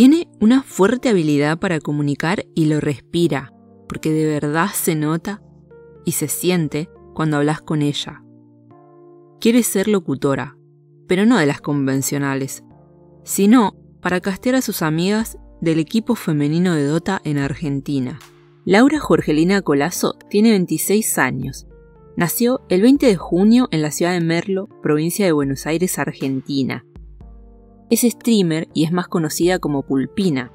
Tiene una fuerte habilidad para comunicar y lo respira, porque de verdad se nota y se siente cuando hablas con ella. Quiere ser locutora, pero no de las convencionales, sino para castear a sus amigas del equipo femenino de Dota en Argentina. Laura Jorgelina Colazo tiene 26 años. Nació el 20 de junio en la ciudad de Merlo, provincia de Buenos Aires, Argentina. Es streamer y es más conocida como Pulpina.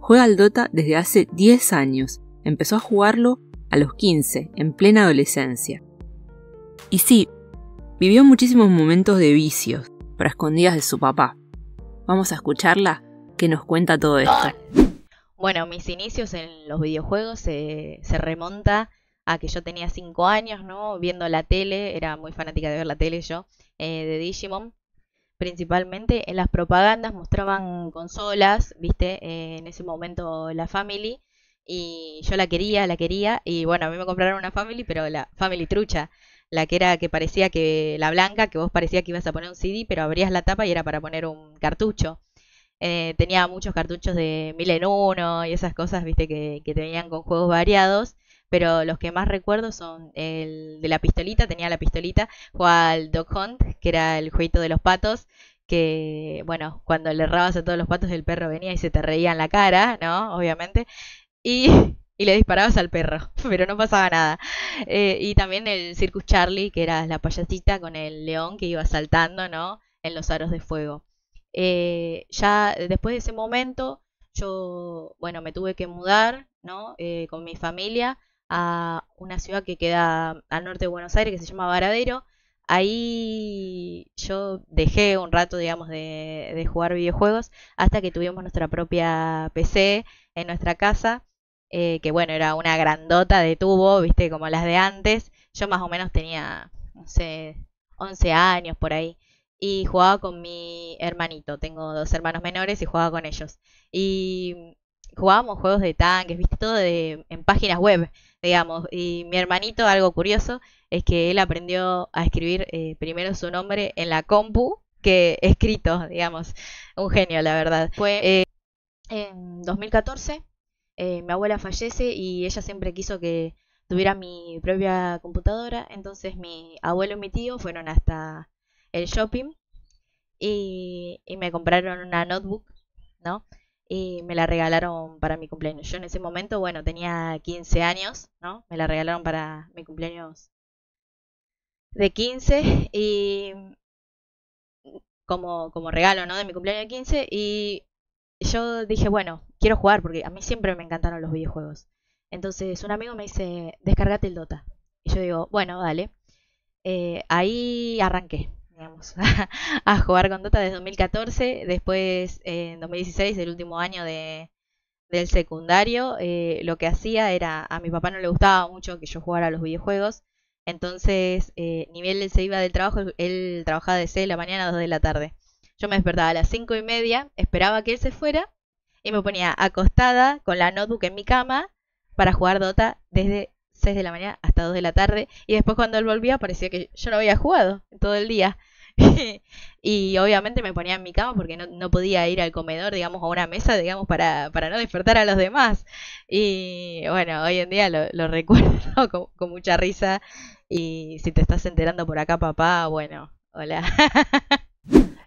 Juega al Dota desde hace 10 años. Empezó a jugarlo a los 15, en plena adolescencia. Y sí, vivió muchísimos momentos de vicios, para escondidas de su papá. Vamos a escucharla, que nos cuenta todo esto. Bueno, mis inicios en los videojuegos se, se remonta a que yo tenía 5 años, ¿no? Viendo la tele, era muy fanática de ver la tele yo, eh, de Digimon. Principalmente en las propagandas mostraban consolas, viste, eh, en ese momento la Family, y yo la quería, la quería, y bueno, a mí me compraron una Family, pero la Family trucha, la que era que parecía que, la blanca, que vos parecía que ibas a poner un CD, pero abrías la tapa y era para poner un cartucho. Eh, tenía muchos cartuchos de mil en uno y esas cosas, viste, que, que venían con juegos variados. Pero los que más recuerdo son el de la pistolita, tenía la pistolita, jugaba al Dog Hunt, que era el jueguito de los patos, que, bueno, cuando le errabas a todos los patos, el perro venía y se te reía en la cara, ¿no? Obviamente. Y, y le disparabas al perro, pero no pasaba nada. Eh, y también el Circus Charlie, que era la payasita con el león que iba saltando, ¿no? En los aros de fuego. Eh, ya después de ese momento, yo, bueno, me tuve que mudar, ¿no? Eh, con mi familia a una ciudad que queda al norte de Buenos Aires, que se llama Varadero. Ahí yo dejé un rato, digamos, de, jugar videojuegos hasta que tuvimos nuestra propia PC en nuestra casa, eh, que bueno, era una grandota de tubo, viste, como las de antes. Yo más o menos tenía, no sé, 11 años por ahí y jugaba con mi hermanito. Tengo dos hermanos menores y jugaba con ellos. Y jugábamos juegos de tanques, viste, todo de, en páginas web, digamos. Y mi hermanito, algo curioso, es que él aprendió a escribir eh, primero su nombre en la compu que escrito, digamos. Un genio, la verdad. Fue eh, en 2014, eh, mi abuela fallece y ella siempre quiso que tuviera mi propia computadora. Entonces mi abuelo y mi tío fueron hasta el shopping y, me compraron una notebook, ¿no? Y me la regalaron para mi cumpleaños. Yo en ese momento, bueno, tenía 15 años, ¿no? Me la regalaron para mi cumpleaños de 15 y como, como regalo, ¿no? De mi cumpleaños de 15 y yo dije, bueno, quiero jugar porque a mí siempre me encantaron los videojuegos. Entonces un amigo me dice, descargate el Dota. Y yo digo, bueno, dale. Eh, ahí arranqué a jugar con Dota desde 2014, después en 2016, el último año de, del secundario, eh, lo que hacía era, a mi papá no le gustaba mucho que yo jugara a los videojuegos, entonces eh, ni se iba del trabajo, él trabajaba de 6 de la mañana a 2 de la tarde. Yo me despertaba a las 5 y media, esperaba que él se fuera y me ponía acostada con la notebook en mi cama para jugar Dota desde 6 de la mañana hasta 2 de la tarde y después cuando él volvía parecía que yo no había jugado todo el día. y obviamente me ponía en mi cama porque no, podía ir al comedor, digamos, a una mesa, digamos, para, para no despertar a los demás. Y bueno, hoy en día lo, recuerdo con, con mucha risa y si te estás enterando por acá, papá, bueno, hola.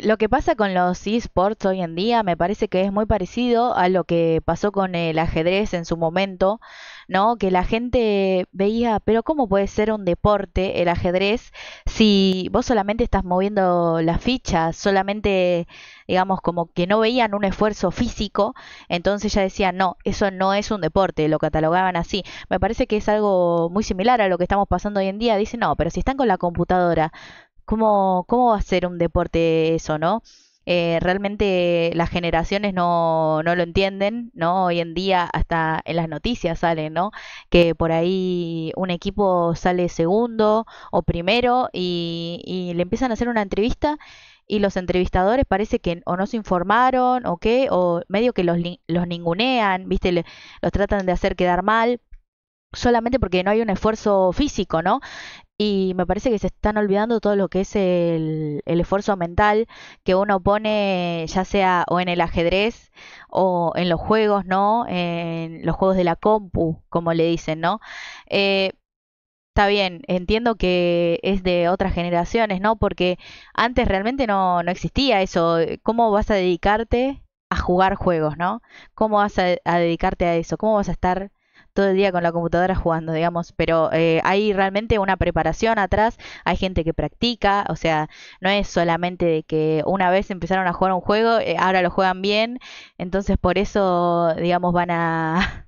Eh, lo que pasa con los esports hoy en día me parece que es muy parecido a lo que pasó con el ajedrez en su momento, ¿no? Que la gente veía, pero ¿cómo puede ser un deporte el ajedrez si vos solamente estás moviendo las fichas, solamente, digamos, como que no veían un esfuerzo físico, entonces ya decían, no, eso no es un deporte, lo catalogaban así. Me parece que es algo muy similar a lo que estamos pasando hoy en día. Dicen, no, pero si están con la computadora, ¿Cómo, cómo va a ser un deporte eso, no? Eh, realmente las generaciones no, no lo entienden, ¿no? Hoy en día hasta en las noticias salen, ¿no? Que por ahí un equipo sale segundo o primero y, le empiezan a hacer una entrevista y los entrevistadores parece que o no se informaron o qué, o medio que los, los ningunean, ¿viste? los tratan de hacer quedar mal solamente porque no hay un esfuerzo físico, ¿no? Y me parece que se están olvidando todo lo que es el, el, esfuerzo mental que uno pone, ya sea o en el ajedrez o en los juegos, ¿no? En los juegos de la compu, como le dicen, ¿no? Eh, está bien, entiendo que es de otras generaciones, ¿no? Porque antes realmente no, no existía eso. ¿Cómo vas a dedicarte a jugar juegos, ¿no? ¿Cómo vas a, a dedicarte a eso? ¿Cómo vas a estar todo el día con la computadora jugando, digamos, pero eh, hay realmente una preparación atrás, hay gente que practica, o sea, no es solamente de que una vez empezaron a jugar un juego, eh, ahora lo juegan bien, entonces por eso, digamos, van a...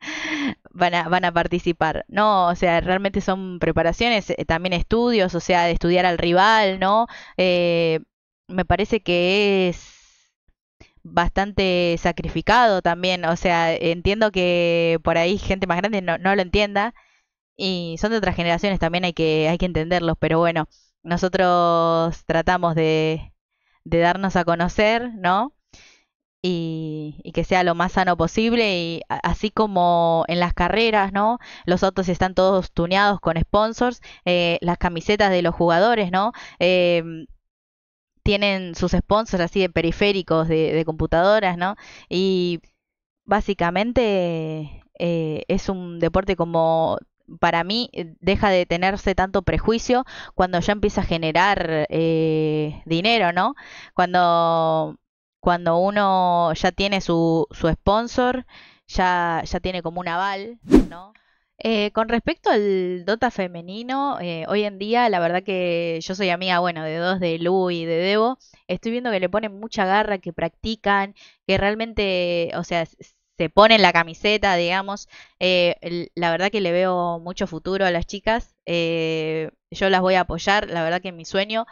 Van a, van a participar. No, o sea, realmente son preparaciones, eh, también estudios, o sea, de estudiar al rival, ¿no? me parece que es bastante sacrificado también. O sea, entiendo que por ahí gente más grande no, no lo entienda. Y son de otras generaciones, también hay que, hay que entenderlos. Pero bueno, nosotros tratamos de, de darnos a conocer, ¿no? Y, y, que sea lo más sano posible y así como en las carreras, ¿no? Los autos están todos tuneados con sponsors, eh, las camisetas de los jugadores, ¿no? Eh, tienen sus sponsors así de periféricos de, computadoras, ¿no? Y básicamente eh, es un deporte como para mí eh, deja de tenerse tanto prejuicio cuando ya empieza a generar eh, dinero, ¿no? Cuando, cuando uno ya tiene su, su sponsor, ya, ya tiene como un aval, ¿no? Eh, con respecto al Dota femenino, eh, hoy en día la verdad que yo soy amiga, bueno, de dos de Lu y de Debo, estoy viendo que le ponen mucha garra, que practican, que realmente, o sea, se ponen la camiseta, digamos. Eh, la verdad que le veo mucho futuro a las chicas. yo las voy a apoyar, la verdad que mi sueño,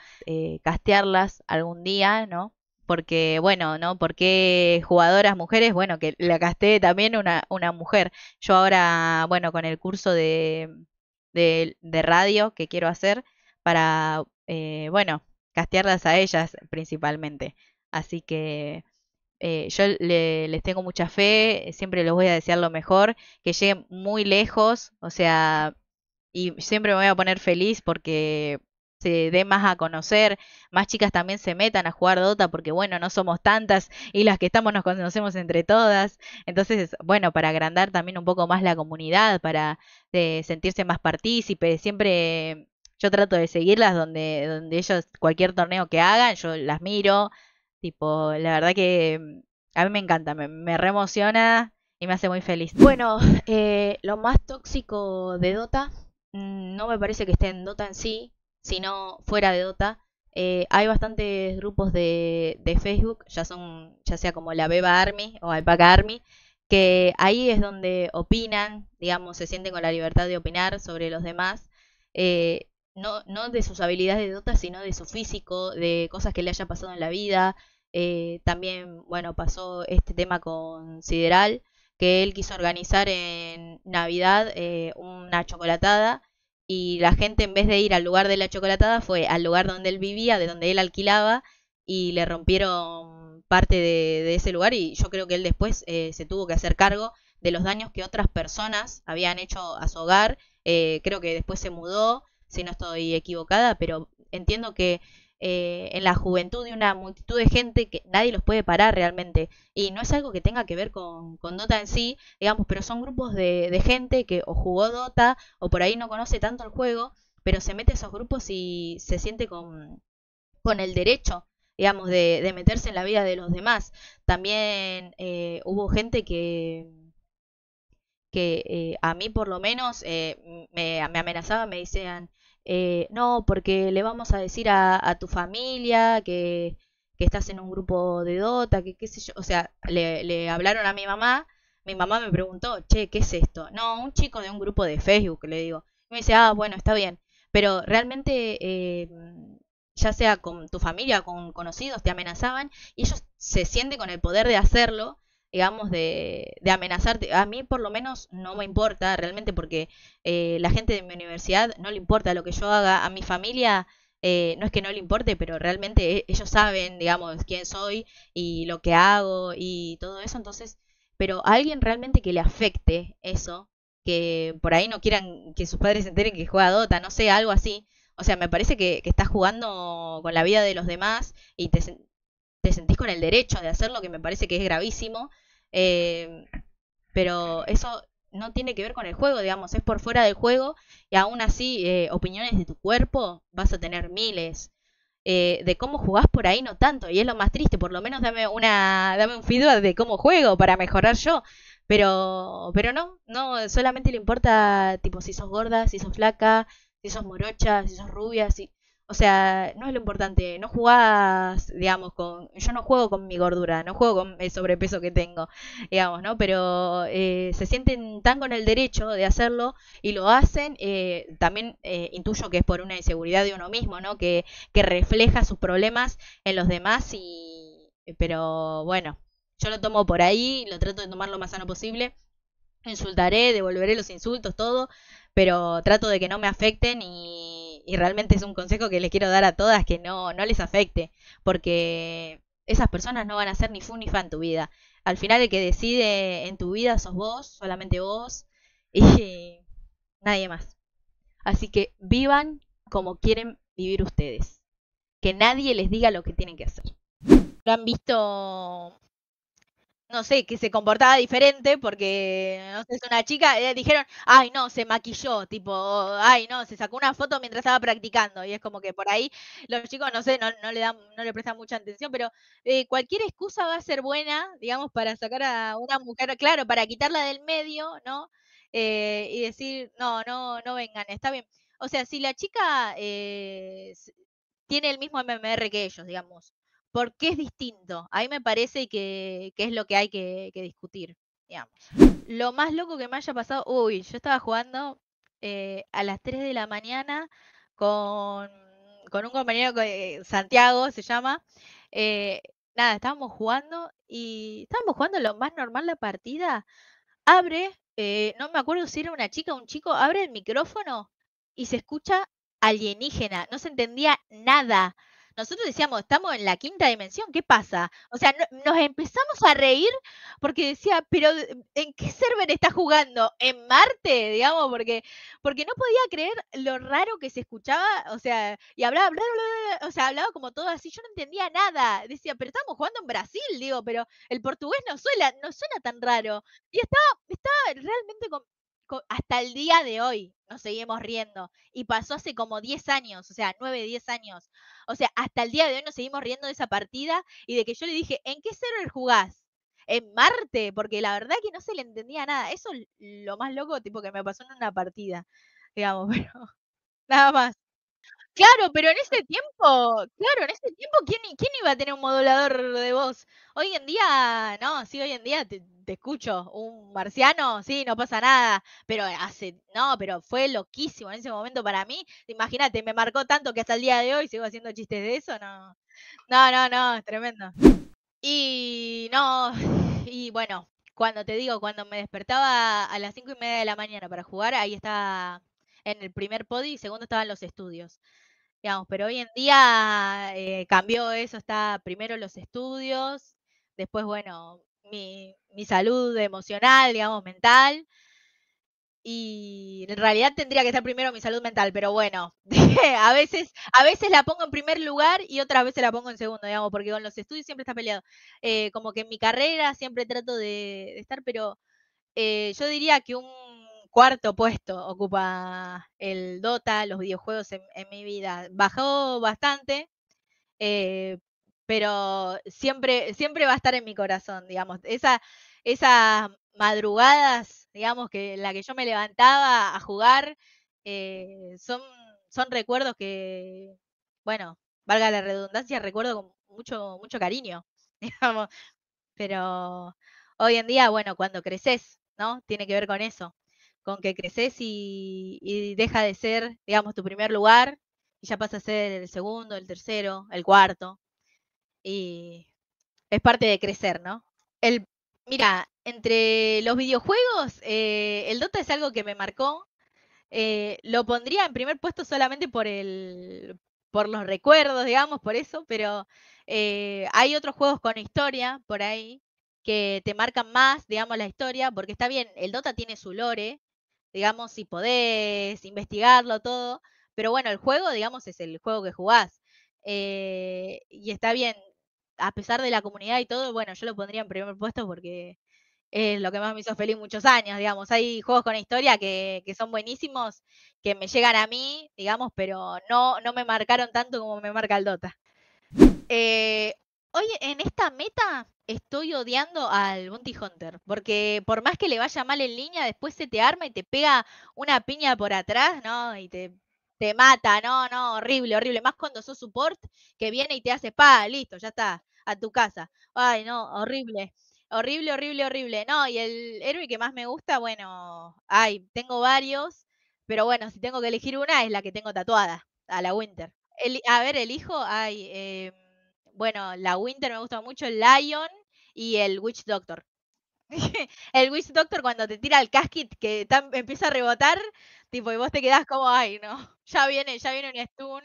castearlas algún día, ¿no? Porque, bueno, ¿no? Porque jugadoras mujeres, bueno, que la casté también una, una mujer. Yo ahora, bueno, con el curso de, de, radio que quiero hacer para, eh, bueno, castearlas a ellas principalmente. Así que eh, yo les tengo mucha fe, siempre les voy a desear lo mejor, que lleguen muy lejos, o sea, y siempre me voy a poner feliz porque se dé más a conocer, más chicas también se metan a jugar Dota porque bueno, no somos tantas y las que estamos nos conocemos entre todas. Entonces, bueno, para agrandar también un poco más la comunidad, para eh, sentirse más partícipes, siempre yo trato de seguirlas donde donde ellos cualquier torneo que hagan, yo las miro, tipo, la verdad que mm, a mí me encanta, me, me reemociona y me hace muy feliz. Bueno, eh, lo más tóxico de Dota mm, no me parece que esté en Dota en sí, sino fuera de Dota. Eh, hay bastantes grupos de, de, Facebook, ya son, ya sea como la Beba Army o Alpaca Army, que ahí es donde opinan, digamos, se sienten con la libertad de opinar sobre los demás, eh, no, no de sus habilidades de Dota, sino de su físico, de cosas que le haya pasado en la vida. Eh, también, bueno, pasó este tema con Sideral, que él quiso organizar en Navidad una chocolatada y la gente en vez de ir al lugar de la chocolatada fue al lugar donde él vivía, de donde él alquilaba y le rompieron parte de, ese lugar y yo creo que él después eh, se tuvo que hacer cargo de los daños que otras personas habían hecho a su hogar. Eh, creo que después se mudó, si no estoy equivocada, pero entiendo que eh, en la juventud de una multitud de gente que nadie los puede parar realmente. Y no es algo que tenga que ver con, Dota en sí, digamos, pero son grupos de, gente que o jugó Dota o por ahí no conoce tanto el juego, pero se mete a esos grupos y se siente con, con el derecho digamos, de, meterse en la vida de los demás. También eh, hubo gente que, que eh, a mí por lo menos me, me amenazaba, me decían, eh, no, porque le vamos a decir a, tu familia que, que, estás en un grupo de Dota, que qué sé yo, o sea, le, le, hablaron a mi mamá, mi mamá me preguntó, che, ¿qué es esto? No, un chico de un grupo de Facebook, le digo. Y me dice, ah, bueno, está bien, pero realmente... Eh, ya sea con tu familia con conocidos, te amenazaban y ellos se sienten con el poder de hacerlo digamos, de, de, amenazarte. A mí por lo menos no me importa realmente porque eh, la gente de mi universidad no le importa lo que yo haga. A mi familia eh, no es que no le importe, pero realmente e, ellos saben, digamos, quién soy y lo que hago y todo eso. Entonces, pero a alguien realmente que le afecte eso, que por ahí no quieran que sus padres se enteren que juega Dota, no sé, algo así. O sea, me parece que, que estás jugando con la vida de los demás y te, te sentís con el derecho de hacerlo, que me parece que es gravísimo. Eh, pero eso no tiene que ver con el juego, digamos, es por fuera del juego y aún así eh, opiniones de tu cuerpo vas a tener miles. Eh, de cómo jugás por ahí no tanto y es lo más triste, por lo menos dame una dame un feedback de cómo juego para mejorar yo, pero pero no, no solamente le importa tipo si sos gorda, si sos flaca, si sos morocha, si sos rubia, si o sea, no es lo importante, no jugás, digamos, con... Yo no juego con mi gordura, no juego con el sobrepeso que tengo, digamos, ¿no? Pero eh, se sienten tan con el derecho de hacerlo y lo hacen, eh, también eh, intuyo que es por una inseguridad de uno mismo, ¿no? Que, que refleja sus problemas en los demás y... Pero bueno, yo lo tomo por ahí, lo trato de tomar lo más sano posible. Insultaré, devolveré los insultos, todo, pero trato de que no me afecten y, realmente es un consejo que les quiero dar a todas que no, no les afecte, porque esas personas no van a ser ni fu ni fa en tu vida. Al final el que decide en tu vida sos vos, solamente vos y nadie más. Así que vivan como quieren vivir ustedes. Que nadie les diga lo que tienen que hacer. ¿Lo han visto no sé, que se comportaba diferente porque, no sé, es una chica, eh, dijeron, ay, no, se maquilló, tipo, ay, no, se sacó una foto mientras estaba practicando, y es como que por ahí los chicos, no sé, no, no le dan, no le prestan mucha atención, pero eh, cualquier excusa va a ser buena, digamos, para sacar a una mujer, claro, para quitarla del medio, ¿no? Eh, y decir, no, no, no vengan, está bien. O sea, si la chica tiene el mismo MMR que ellos, digamos, ¿Por qué es distinto? Ahí me parece que, es lo que hay que, discutir, digamos. Lo más loco que me haya pasado, uy, yo estaba jugando eh, a las 3 de la mañana con, un compañero, eh, Santiago se llama. Eh, nada, estábamos jugando y estábamos jugando lo más normal la partida. Abre, no me acuerdo si era una chica o un chico, abre el micrófono y se escucha alienígena, no se entendía nada nosotros decíamos, estamos en la quinta dimensión, ¿qué pasa? O sea, nos empezamos a reír porque decía, pero ¿en qué server está jugando? ¿En Marte? Digamos, porque, porque no podía creer lo raro que se escuchaba, o sea, y hablaba, bla, bla, o sea, hablaba como todo así, yo no entendía nada. Decía, pero estamos jugando en Brasil, digo, pero el portugués no suena, no suena tan raro. Y estaba, estaba realmente con, hasta el día de hoy nos seguimos riendo. Y pasó hace como 10 años, o sea, 9, 10 años. O sea, hasta el día de hoy nos seguimos riendo de esa partida y de que yo le dije, ¿en qué server jugás? En Marte, porque la verdad que no se le entendía nada. Eso es lo más loco, tipo, que me pasó en una partida, digamos, pero nada más. Claro, pero en ese tiempo, claro, en ese tiempo, ¿quién, iba a tener un modulador de voz? Hoy en día, no, sí, hoy en día te, escucho. Un marciano, sí, no pasa nada. Pero hace, no, pero fue loquísimo en ese momento para mí. Imagínate, me marcó tanto que hasta el día de hoy sigo haciendo chistes de eso, no. No, no, no, es tremendo. Y no, y bueno, cuando te digo, cuando me despertaba a las cinco y media de la mañana para jugar, ahí estaba en el primer podi y segundo estaban los estudios digamos, pero hoy en día eh, cambió eso, está primero los estudios, después, bueno, mi, mi salud emocional, digamos, mental, y en realidad tendría que ser primero mi salud mental, pero bueno, a veces, a veces la pongo en primer lugar y otras veces la pongo en segundo, digamos, porque con los estudios siempre está peleado. Eh, como que en mi carrera siempre trato de, estar, pero eh, yo diría que un cuarto puesto ocupa el Dota, los videojuegos en, mi vida. Bajó bastante, eh, pero siempre, siempre va a estar en mi corazón, digamos. Esa, esas madrugadas, digamos, que la que yo me levantaba a jugar, eh, son, son recuerdos que, bueno, valga la redundancia, recuerdo con mucho, mucho cariño, digamos. Pero hoy en día, bueno, cuando creces, ¿no? Tiene que ver con eso con que creces y, deja de ser, digamos, tu primer lugar y ya pasa a ser el segundo, el tercero, el cuarto. Y es parte de crecer, ¿no? El, mira, entre los videojuegos, eh, el Dota es algo que me marcó. Eh, lo pondría en primer puesto solamente por el por los recuerdos, digamos, por eso, pero eh, hay otros juegos con historia por ahí que te marcan más, digamos, la historia, porque está bien, el Dota tiene su lore, digamos, si podés investigarlo todo. Pero bueno, el juego, digamos, es el juego que jugás. Eh, y está bien, a pesar de la comunidad y todo, bueno, yo lo pondría en primer puesto porque es lo que más me hizo feliz muchos años, digamos. Hay juegos con historia que, que son buenísimos, que me llegan a mí, digamos, pero no, no me marcaron tanto como me marca el Dota. Eh, hoy en esta meta estoy odiando al Bounty Hunter, porque por más que le vaya mal en línea, después se te arma y te pega una piña por atrás, ¿no? Y te, mata, no, no, horrible, horrible. Más cuando sos support, que viene y te hace pa, listo, ya está, a tu casa. Ay, no, horrible. Horrible, horrible, horrible. No, y el héroe que más me gusta, bueno, ay, tengo varios, pero bueno, si tengo que elegir una, es la que tengo tatuada, a la Winter. El, a ver, elijo, ay, em, bueno, la Winter me gusta mucho, el Lion y el Witch Doctor. el Witch Doctor cuando te tira el casquit que empieza a rebotar, tipo, y vos te quedás como, ay, no, ya viene, ya viene un stun.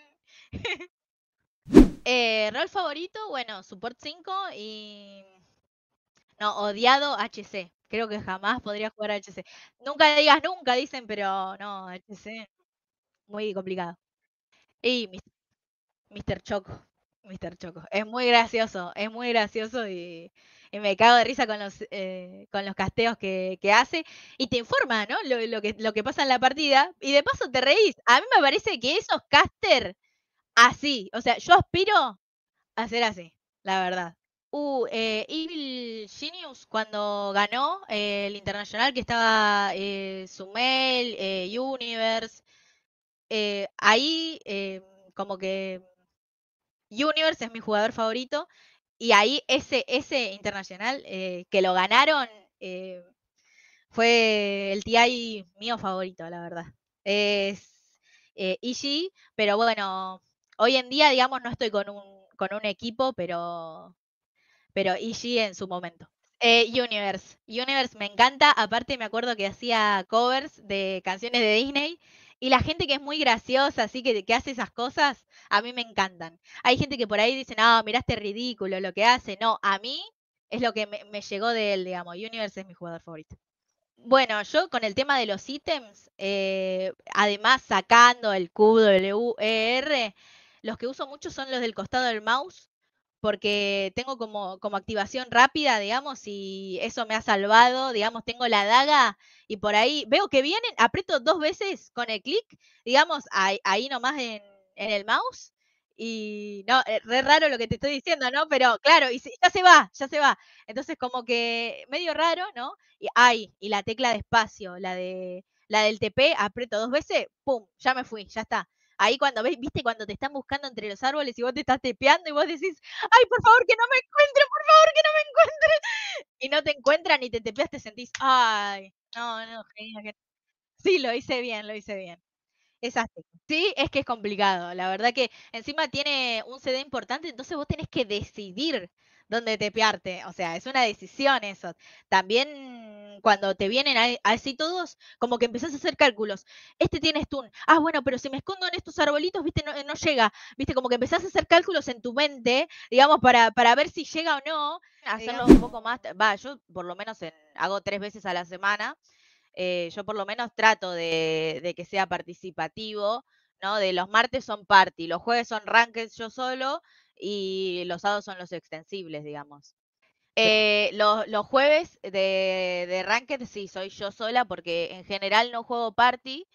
eh, rol favorito, bueno, Support 5 y no, odiado HC. Creo que jamás podría jugar a HC. Nunca digas nunca, dicen, pero no, HC. Muy complicado. Y Mr. Choco. Mr. Choco. Es muy gracioso, es muy gracioso y, me cago de risa con los, eh, con los casteos que, hace. Y te informa, ¿no? Lo, que, lo que pasa en la partida. Y de paso te reís. A mí me parece que esos caster así. O sea, yo aspiro a ser así, la verdad. Uh, eh, Genius cuando ganó eh, el internacional que estaba eh, Sumel, eh, Universe, ahí como que Universe es mi jugador favorito y ahí ese, ese internacional que lo ganaron fue el TI mío favorito, la verdad. Es Ishi, pero bueno, hoy en día digamos no estoy con un, con un equipo, pero pero Ishi en su momento. Eh, Universe. Universe me encanta. Aparte me acuerdo que hacía covers de canciones de Disney. Y la gente que es muy graciosa, así que, que hace esas cosas, a mí me encantan. Hay gente que por ahí dice, no, miraste ridículo lo que hace. No, a mí es lo que me, llegó de él, digamos. Universe es mi jugador favorito. Bueno, yo con el tema de los ítems, eh, además sacando el QWER, los que uso mucho son los del costado del mouse, porque tengo como, como activación rápida, digamos, y eso me ha salvado, digamos, tengo la daga y por ahí veo que vienen, aprieto dos veces con el clic, digamos, ahí, ahí nomás en, en, el mouse. Y no, es re raro lo que te estoy diciendo, ¿no? Pero claro, y ya se va, ya se va. Entonces, como que medio raro, ¿no? Y ahí, y la tecla de espacio, la de la del TP, aprieto dos veces, ¡pum! Ya me fui, ya está. Ahí cuando ves, viste, cuando te están buscando entre los árboles y vos te estás tepeando y vos decís, ay, por favor que no me encuentren, por favor que no me encuentren. Y no te encuentran y te tepeas, te sentís, ay, no, no, genial. Sí, lo hice bien, lo hice bien. Exacto. Sí, es que es complicado. La verdad que encima tiene un CD importante, entonces vos tenés que decidir dónde tepearte. O sea, es una decisión eso. También cuando te vienen así todos, como que empezás a hacer cálculos. Este tiene stun. Ah, bueno, pero si me escondo en estos arbolitos, viste, no, llega. Viste, como que empezás a hacer cálculos en tu mente, digamos, para, para ver si llega o no. Hacerlo un poco más. Va, yo por lo menos hago tres veces a la semana. Eh, yo por lo menos trato de, que sea participativo, ¿no? De los martes son party, los jueves son ranked yo solo y los sábados son los extensibles, digamos. Eh, los, los, jueves de, de ranked sí, soy yo sola porque en general no juego party.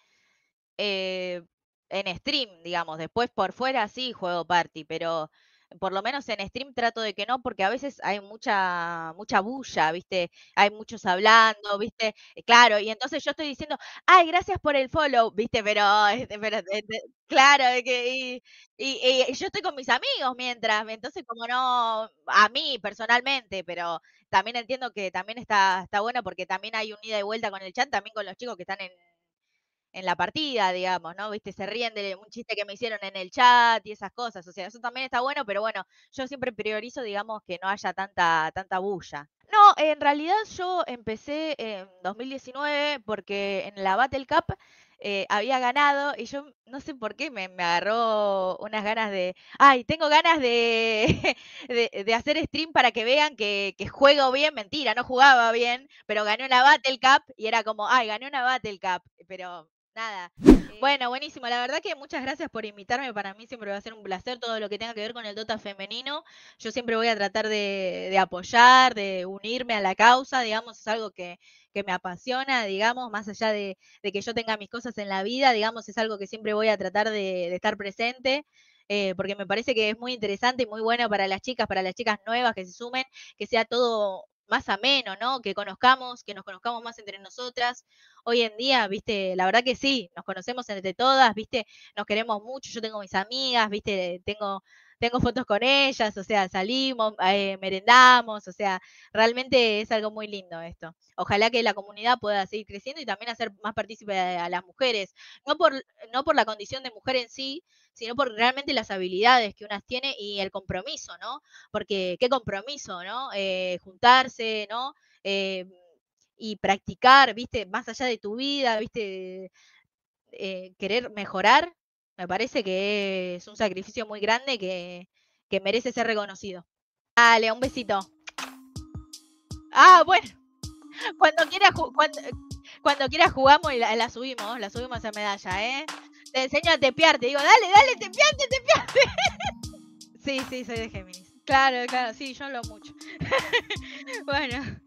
Eh, en stream, digamos, después por fuera sí juego party, pero por lo menos en stream trato de que no, porque a veces hay mucha, mucha bulla, ¿viste? Hay muchos hablando, ¿viste? Eh, claro, y entonces yo estoy diciendo, ay, gracias por el follow, ¿viste? Pero, este, pero claro, que, y, y, yo estoy con mis amigos mientras, entonces como no, a mí personalmente, pero también entiendo que también está, está bueno porque también hay un ida y vuelta con el chat, también con los chicos que están en en la partida, digamos, ¿no? Viste, se ríen de un chiste que me hicieron en el chat y esas cosas. O sea, eso también está bueno, pero bueno, yo siempre priorizo, digamos, que no haya tanta, tanta bulla. No, en realidad yo empecé en 2019 porque en la Battle Cup eh, había ganado y yo no sé por qué me, agarró unas ganas de, ay, tengo ganas de, de, hacer stream para que vean que, que, juego bien, mentira, no jugaba bien, pero gané una Battle Cup y era como, ay, gané una Battle Cup, pero nada. Eh, bueno, buenísimo. La verdad que muchas gracias por invitarme. Para mí siempre va a ser un placer todo lo que tenga que ver con el Dota femenino. Yo siempre voy a tratar de, apoyar, de unirme a la causa, digamos, es algo que, me apasiona, digamos, más allá de, que yo tenga mis cosas en la vida, digamos, es algo que siempre voy a tratar de, estar presente. Eh, porque me parece que es muy interesante y muy bueno para las chicas, para las chicas nuevas que se sumen, que sea todo más ameno, ¿no? Que conozcamos, que nos conozcamos más entre nosotras. Hoy en día, viste, la verdad que sí, nos conocemos entre todas, viste, nos queremos mucho, yo tengo mis amigas, viste, tengo tengo fotos con ellas, o sea, salimos, eh, merendamos, o sea, realmente es algo muy lindo esto. Ojalá que la comunidad pueda seguir creciendo y también hacer más partícipe a, las mujeres, no por, no por la condición de mujer en sí, sino por realmente las habilidades que unas tiene y el compromiso, ¿no? Porque qué compromiso, ¿no? Eh, juntarse, ¿no? Eh, y practicar, viste, más allá de tu vida, viste, querer mejorar, me parece que es un sacrificio muy grande que, merece ser reconocido. Dale, un besito. Ah, bueno. Cuando quieras cuando, cuando quieras jugamos y la, subimos, la subimos a medalla, ¿eh? Te enseño a tepear, te digo, dale, dale, tepeate, tepeate. sí, sí, soy de Géminis. Claro, claro, sí, yo lo mucho. bueno.